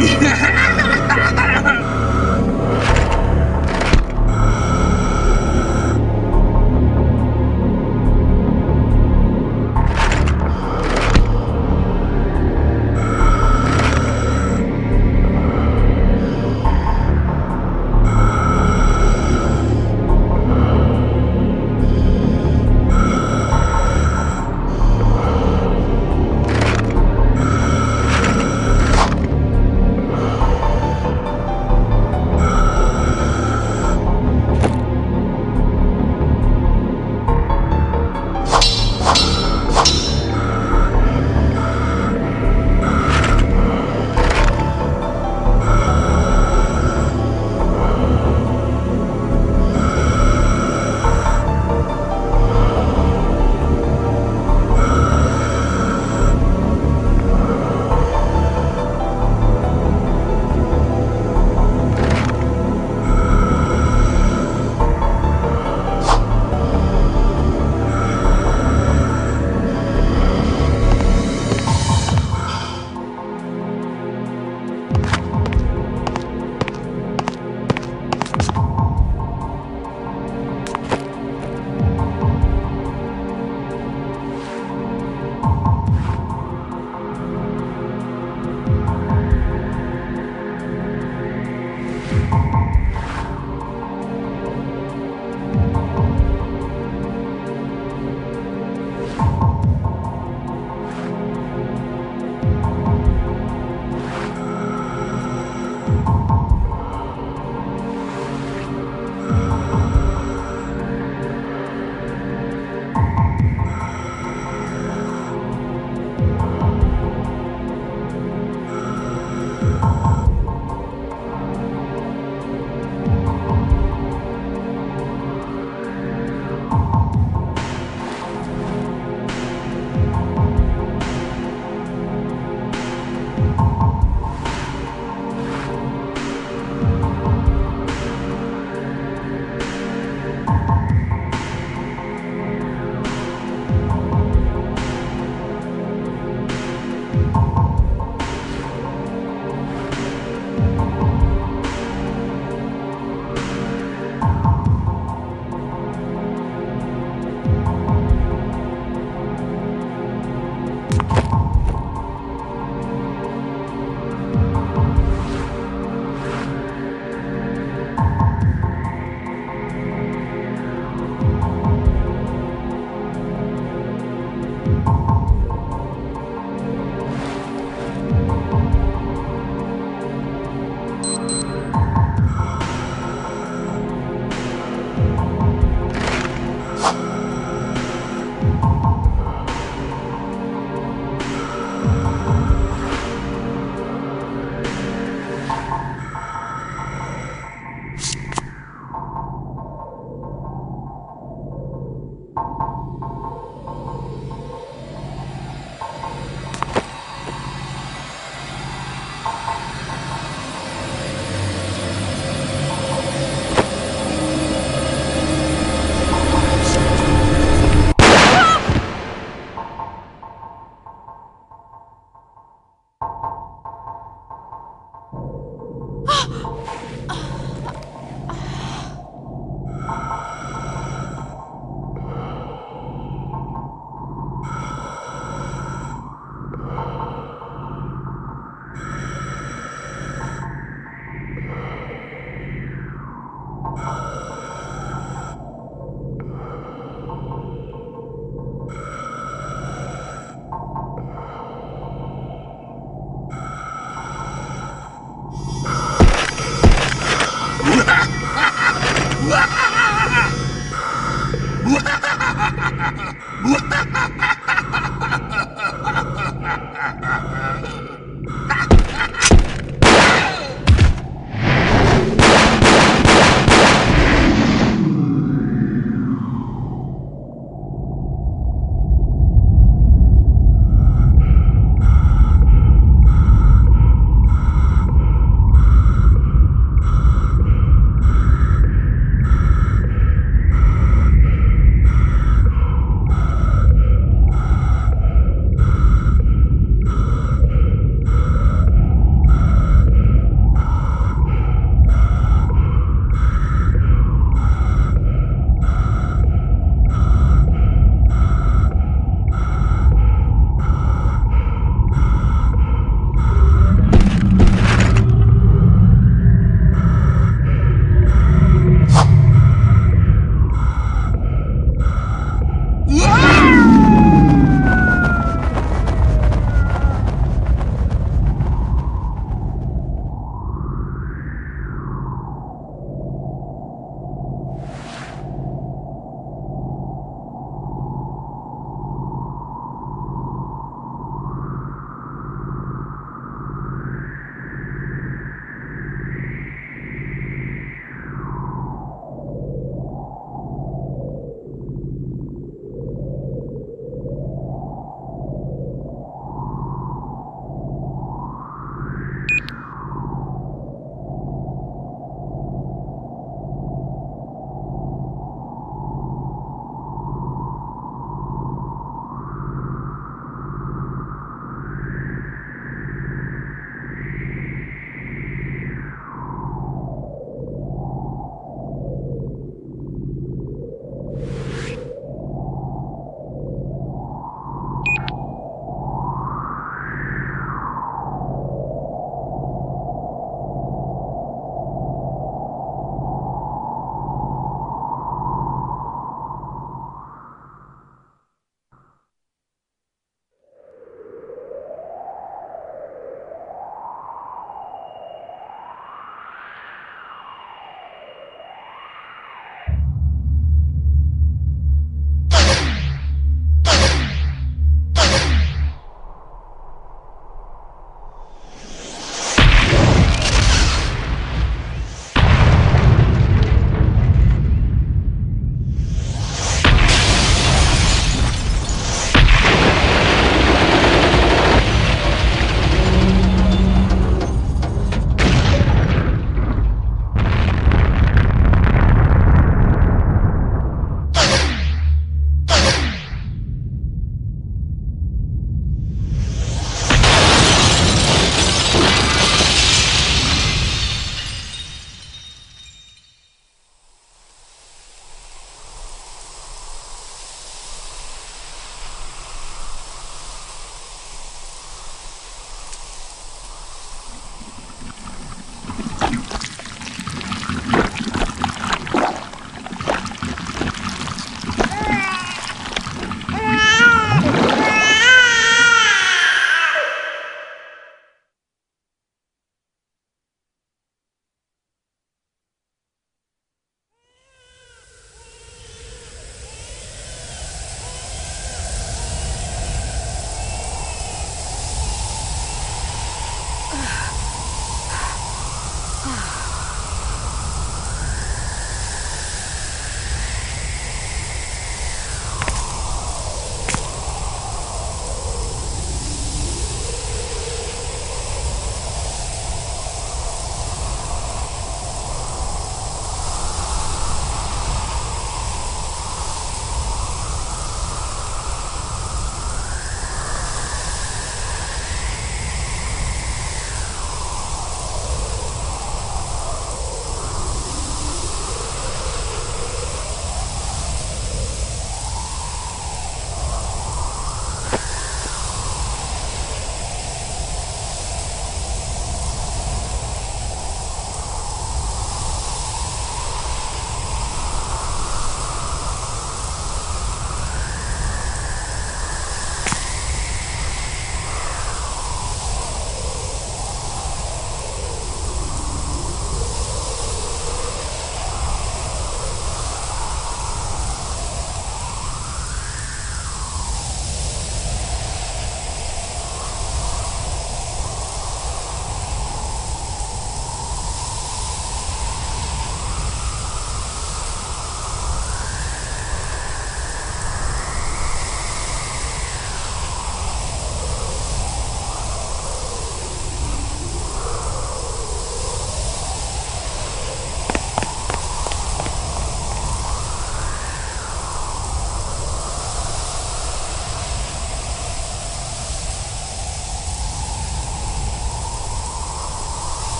Yeah.